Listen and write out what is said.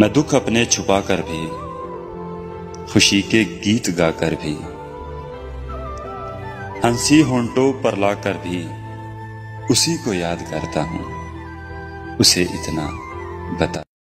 मैं दुख अपने छुपा कर भी, खुशी के गीत गाकर भी, हँसी होंटों पर लाकर भी उसी को याद करता हूँ, उसे इतना बता।